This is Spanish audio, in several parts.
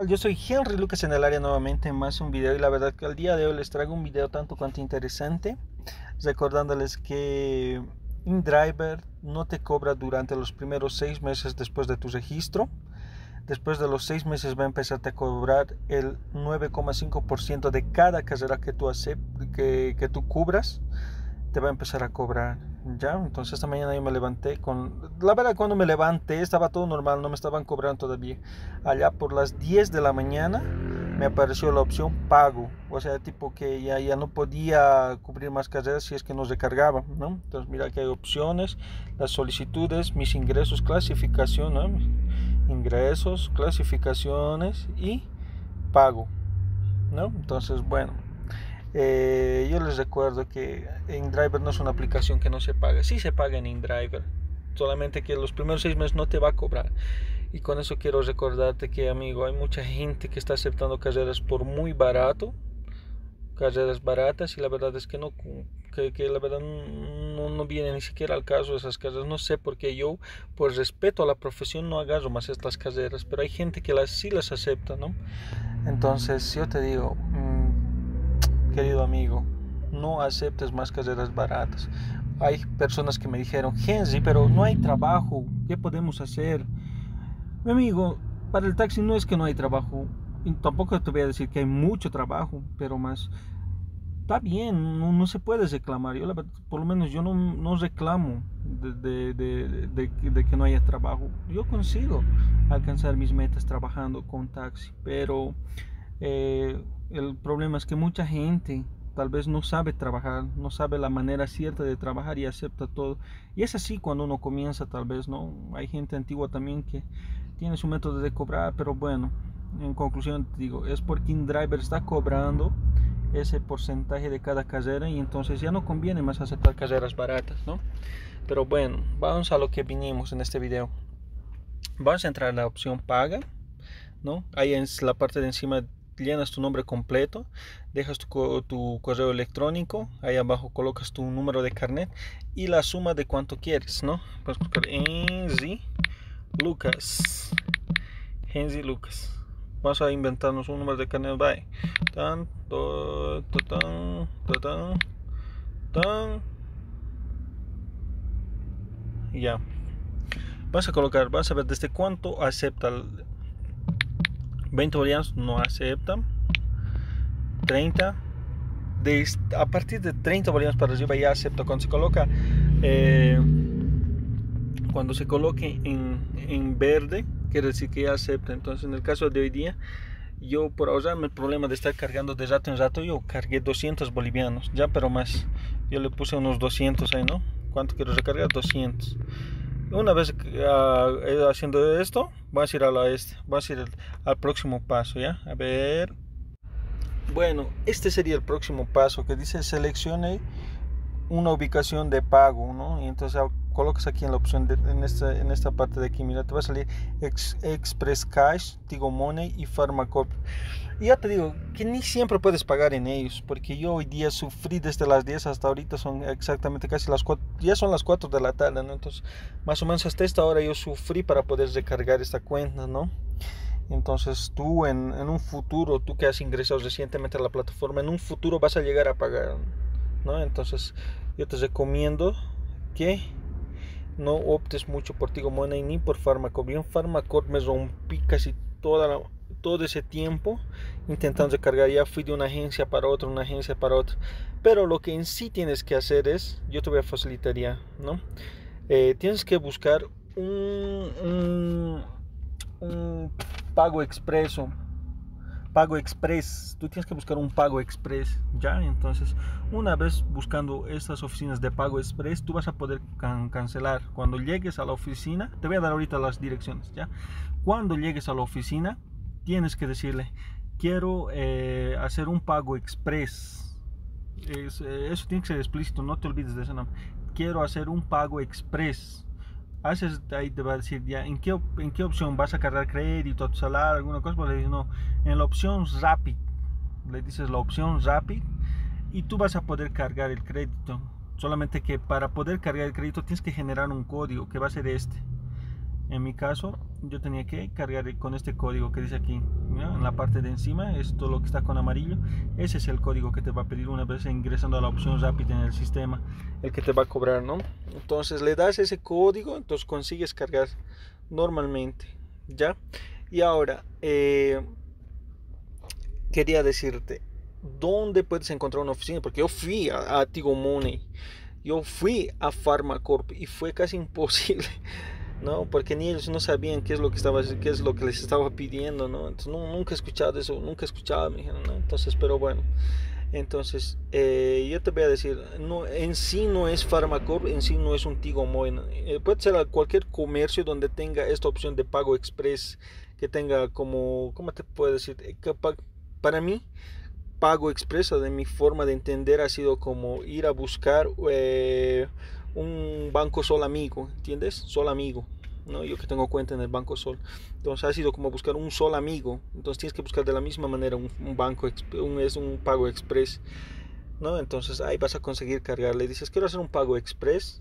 Yo soy Henry Lucas en el área nuevamente más un video y la verdad que al día de hoy les traigo un video tanto cuanto interesante recordándoles que InDriver no te cobra durante los primeros seis meses después de tu registro. Después de los seis meses va a empezarte a cobrar el 9,5% de cada carrera que tú, que, que tú cubras te va a empezar a cobrar ya, entonces esta mañana yo me levanté con... La verdad cuando me levanté estaba todo normal, no me estaban cobrando todavía. Allá por las 10 de la mañana me apareció la opción pago. O sea, tipo que ya, ya no podía cubrir más carreras si es que no recargaba, ¿no? Entonces mira que hay opciones, las solicitudes, mis ingresos, clasificación. Ingresos, clasificaciones y pago, ¿no? Entonces, bueno eh, yo les recuerdo que InDriver no es una aplicación que no se paga. Sí se paga en InDriver, solamente que los primeros seis meses no te va a cobrar. Y con eso quiero recordarte que, amigo, hay mucha gente que está aceptando carreras por muy barato, carreras baratas, y la verdad es que no, que, que la verdad no, no, viene ni siquiera al caso esas carreras. No sé por qué yo, por respeto a la profesión, no agarro más estas carreras, pero hay gente que las, sí las acepta, ¿no? Entonces, yo te digo, querido amigo, no aceptes más carreras baratas. Hay personas que me dijeron, Henry, pero no hay trabajo, ¿qué podemos hacer? Mi amigo, para el taxi no es que no hay trabajo, y tampoco te voy a decir que hay mucho trabajo, pero más, está bien, no, se puede reclamar. Yo, por lo menos, yo no, reclamo de, de, que no haya trabajo. Yo consigo alcanzar mis metas trabajando con taxi, pero eh, el problema es que mucha gente tal vez no sabe trabajar, no sabe la manera cierta de trabajar y acepta todo. Y es así cuando uno comienza, tal vez, ¿no? Hay gente antigua también que tiene su método de cobrar, pero bueno, en conclusión digo, es porque InDriver está cobrando ese porcentaje de cada carrera y entonces ya no conviene más aceptar carreras baratas, ¿no? Pero bueno, vamos a lo que vinimos en este video. Vamos a entrar en la opción paga, ¿no? Ahí en la parte de encima llenas tu nombre completo, dejas tu, correo electrónico, ahí abajo colocas tu número de carnet y la suma de cuánto quieres, ¿no? Puedes buscar Enzi Lucas. Enzi Lucas. Vamos a inventarnos un número de carnet, bye. Tan, tan, tan, tan. Ya. Vas a colocar, vas a ver desde cuánto acepta 20 bolivianos no aceptan. 30. De, a partir de 30 bolivianos para arriba ya acepta. Cuando se coloca, eh, cuando se coloque en, en, verde, quiere decir que ya acepta. Entonces, en el caso de hoy día, yo por ahorrarme el problema de estar cargando de rato en rato, yo cargué 200 bolivianos, ya, pero más. Yo le puse unos 200 ahí, ¿no? ¿Cuánto quiero recargar? 200. Una vez uh, haciendo esto, vamos a ir a la este, a ir al, próximo paso, ¿ya? A ver. Bueno, este sería el próximo paso que dice seleccione una ubicación de pago, ¿no? Y entonces colocas aquí en la opción, de, en, esta, en esta parte de aquí, mira, te va a salir Express Cash, Tigo Money y Pharmacorp. Y ya te digo que ni siempre puedes pagar en ellos, porque yo hoy día sufrí desde las 10 hasta ahorita, son exactamente casi las 4, ya son las 4 de la tarde, ¿no? Entonces, más o menos hasta esta hora yo sufrí para poder recargar esta cuenta, ¿no? Entonces tú en, en un futuro, tú que has ingresado recientemente a la plataforma, en un futuro vas a llegar a pagar, ¿no? Entonces yo te recomiendo que no optes mucho por Tigo Money ni por Farmacorp. Bien, Farmacorp me rompí casi toda todo ese tiempo intentando recargar. Ya fui de una agencia para otra, una agencia para otra. Pero lo que en sí tienes que hacer es, yo te voy a facilitar ya, ¿no? Eh, tienes que buscar un pago expreso pago express. Tú tienes que buscar un pago express, ¿ya? Entonces, una vez buscando estas oficinas de pago express, tú vas a poder cancelar. Cuando llegues a la oficina, te voy a dar ahorita las direcciones, ¿ya? Cuando llegues a la oficina, tienes que decirle, quiero eh, hacer un pago express. Eh, eso tiene que ser explícito, no te olvides de ese nombre. Quiero hacer un pago express haces ahí te va a decir ya en qué, en qué opción vas a cargar crédito, tu salario, alguna cosa, pues le dices no, en la opción Rapid, le dices la opción Rapid y tú vas a poder cargar el crédito. Solamente que para poder cargar el crédito tienes que generar un código que va a ser este. En mi caso, yo tenía que cargar con este código que dice aquí, en la parte de encima, esto lo que está con amarillo, ese es el código que te va a pedir una vez ingresando a la opción rápida en el sistema, el que te va a cobrar, ¿no? Entonces le das ese código, entonces consigues cargar normalmente, ¿ya? Y ahora, eh, quería decirte, ¿dónde puedes encontrar una oficina? Porque yo fui a, a Tigo Money, yo fui a Pharmacorp y fue casi imposible. ¿no? Porque ni ellos no sabían qué es lo que estaba, qué es lo que les estaba pidiendo, ¿no? Entonces, nunca he escuchado eso, nunca he escuchado, me dijeron, ¿no? Entonces, pero bueno, entonces, eh, yo te voy a decir, no, en sí no es Pharmacorp, en sí no es un Tigo eh, puede ser cualquier comercio donde tenga esta opción de pago express, que tenga como, ¿cómo te puedo decir? Eh, para mí, pago express, de mi forma de entender, ha sido como ir a buscar un banco solo amigo, ¿entiendes? Solo amigo. ¿no? Yo que tengo cuenta en el Banco Sol. Entonces ha sido como buscar un solo amigo. Entonces tienes que buscar de la misma manera un, banco, un, es un pago express. ¿no? Entonces ahí vas a conseguir cargar. Le dices, quiero hacer un pago express.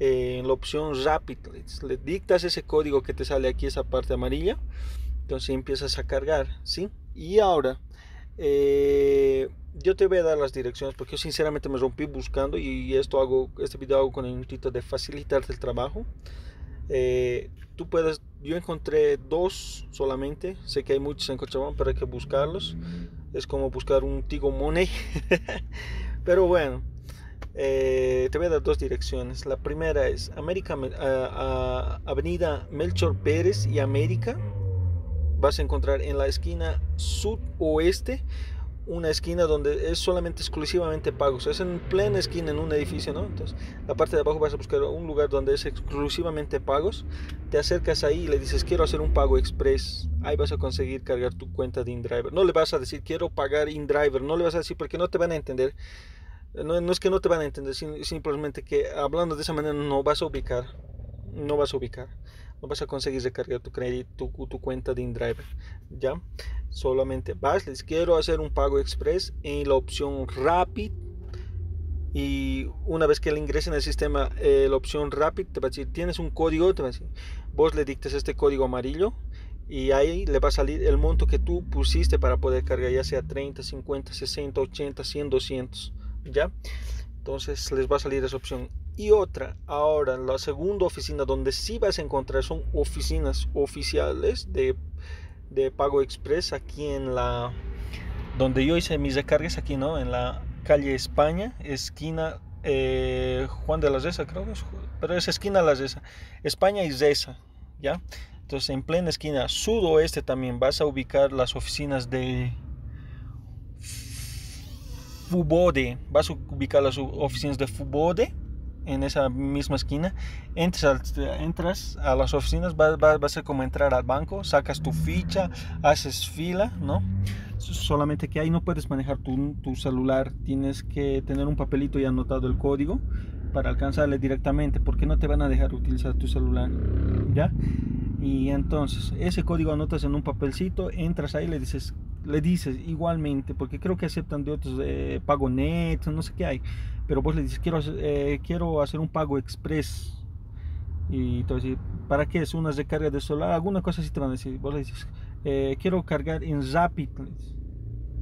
Eh, en la opción Rapid, le dictas ese código que te sale aquí, esa parte amarilla. Entonces empiezas a cargar, ¿sí? Y ahora, eh, yo te voy a dar las direcciones porque yo sinceramente me rompí buscando y esto hago, este video hago con el intento de facilitarte el trabajo. Eh, tú puedes, yo encontré dos solamente, sé que hay muchos en Cochabamba, pero hay que buscarlos. Es como buscar un Tigo Money. pero bueno, eh, te voy a dar dos direcciones. La primera es América, Avenida Melchor Pérez y América. Vas a encontrar en la esquina sudoeste una esquina donde es solamente exclusivamente pagos. Es en plena esquina en un edificio, ¿no? Entonces, la parte de abajo vas a buscar un lugar donde es exclusivamente pagos. Te acercas ahí y le dices, quiero hacer un pago express. Ahí vas a conseguir cargar tu cuenta de InDriver. No le vas a decir, quiero pagar InDriver. No le vas a decir porque no te van a entender. No, no es que no te van a entender, simplemente que hablando de esa manera no vas a ubicar. No vas a ubicar no vas a conseguir recargar tu crédito, tu, cuenta de InDriver, ¿ya? Solamente vas, les quiero hacer un pago express en la opción Rapid y una vez que le ingresen el sistema eh, la opción Rapid te va a decir, tienes un código, te va a decir, vos le dictes este código amarillo y ahí le va a salir el monto que tú pusiste para poder cargar, ya sea 30, 50, 60, 80, 100, 200, ¿ya? Entonces les va a salir esa opción y otra, ahora la segunda oficina donde sí vas a encontrar son oficinas oficiales de, de pago express aquí en la donde yo hice mis recargas aquí, ¿no? En la calle España, esquina eh, Juan de la Reza, creo que es, pero es esquina La Reza, España y Reza, ¿ya? Entonces en plena esquina sudoeste también vas a ubicar las oficinas de Fubode, vas a ubicar las oficinas de Fubode en esa misma esquina, entras, entras a las oficinas, va, va, a ser como entrar al banco, sacas tu ficha, haces fila, ¿no? Solamente que ahí no puedes manejar tu, tu celular, tienes que tener un papelito y anotado el código para alcanzarle directamente, porque no te van a dejar utilizar tu celular, ¿ya? Y entonces, ese código anotas en un papelcito, entras ahí, le dices, le dices igualmente, porque creo que aceptan de otros eh, pago net, no sé qué hay, pero vos le dices, quiero, eh, quiero hacer un pago express. Y entonces, ¿para qué es una recarga de celular? Alguna cosa así te van a decir. Vos le dices, eh, quiero cargar en Rapid,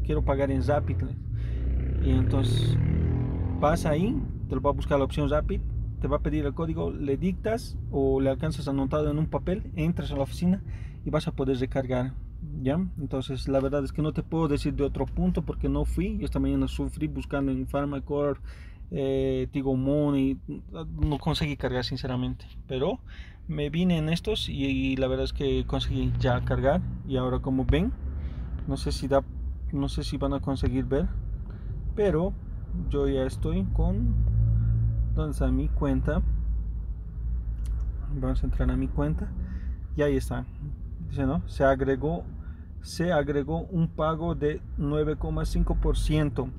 quiero pagar en Rapid. Y entonces, vas ahí, te lo va a buscar la opción Rapid te va a pedir el código, le dictas o le alcanzas anotado en un papel, entras a la oficina y vas a poder recargar. ¿Ya? Entonces la verdad es que no te puedo decir de otro punto porque no fui. Esta mañana sufrí buscando en Pharmacore, eh, Tigo Money, no conseguí cargar sinceramente. Pero me vine en estos y, la verdad es que conseguí ya cargar. Y ahora como ven, no sé si da, no sé si van a conseguir ver, pero yo ya estoy con a mi cuenta. Vamos a entrar a mi cuenta. Y ahí está. Dice no se agregó se agregó un pago de 9,5%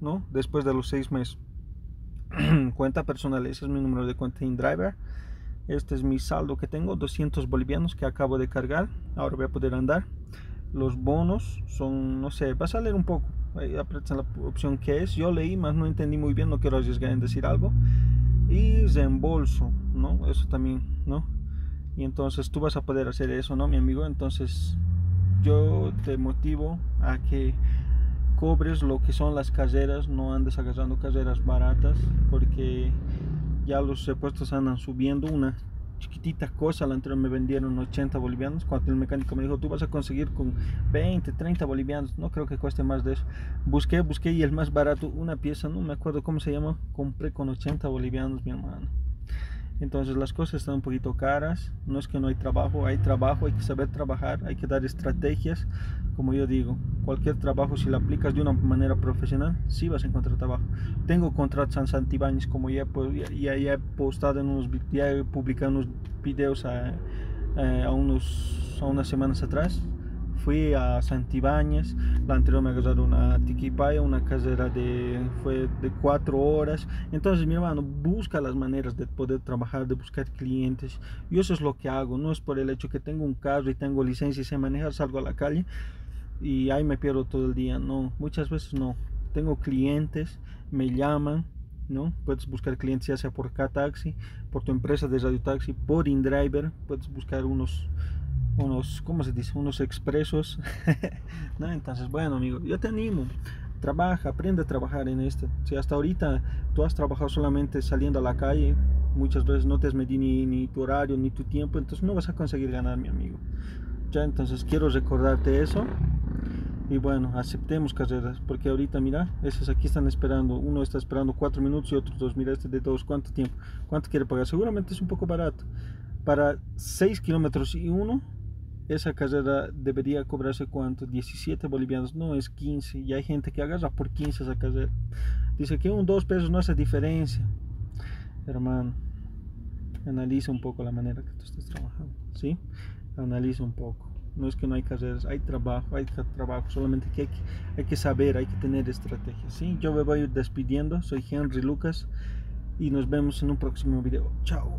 no después de los seis meses cuenta personal ese es mi número de cuenta InDriver. Este es mi saldo que tengo 200 bolivianos que acabo de cargar. Ahora voy a poder andar. Los bonos son no sé va a salir un poco. Ahí apretan la opción que es. Yo leí más no entendí muy bien no quiero arriesgar en decir algo. Y reembolso no eso también no Y entonces tú vas a poder hacer eso, ¿no, mi amigo? Entonces yo te motivo a que cobres lo que son las carreras, no andes agarrando carreras baratas, porque ya los repuestos andan subiendo. Una chiquitita cosa, la anterior me vendieron 80 bolivianos, cuando el mecánico me dijo, tú vas a conseguir con 20, 30 bolivianos, no creo que cueste más de eso. Busqué, busqué y el más barato, una pieza, no me acuerdo cómo se llama, compré con 80 bolivianos, mi hermano. Entonces las cosas están un poquito caras, no es que no hay trabajo, hay trabajo, hay que saber trabajar, hay que dar estrategias. Como yo digo, cualquier trabajo si lo aplicas de una manera profesional, sí vas a encontrar trabajo. Tengo contratos en Santibáñez, como ya, ya, he postado en unos, ya he publicado unos videos a, unos, a unas semanas atrás fui a Santibáñez, la anterior me agarraron a Tiquipaya, una carrera de, fue de cuatro horas. Entonces, mi hermano, busca las maneras de poder trabajar, de buscar clientes. Y eso es lo que hago, no es por el hecho que tengo un carro y tengo licencia y sé manejar, salgo a la calle y ahí me pierdo todo el día. No, muchas veces no. Tengo clientes, me llaman, ¿no? Puedes buscar clientes ya sea por K-Taxi, por tu empresa de radio taxi, por InDriver, puedes buscar unos unos, ¿cómo se dice? Unos expresos. ¿no? Entonces, bueno, amigo, yo te animo. Trabaja, aprende a trabajar en esto. Si hasta ahorita tú has trabajado solamente saliendo a la calle, muchas veces no te has medido ni, tu horario ni tu tiempo, entonces no vas a conseguir ganar, mi amigo. Ya, entonces quiero recordarte eso. Y bueno, aceptemos carreras, porque ahorita mira, esos aquí están esperando, uno está esperando cuatro minutos y otros dos, mira este de todos, ¿cuánto tiempo? ¿Cuánto quiere pagar? Seguramente es un poco barato. Para 6 kilómetros y uno, esa carrera debería cobrarse cuánto, 17 bolivianos, no es 15, y hay gente que agarra por 15 esa carrera. Dice que un 2 pesos no hace diferencia. Hermano, analiza un poco la manera que tú estás trabajando, ¿sí? Analiza un poco. No es que no hay carreras, hay trabajo, hay trabajo, solamente que hay, que saber, hay que tener estrategia, ¿sí? Yo me voy despidiendo, soy Henry Lucas y nos vemos en un próximo video. Chao.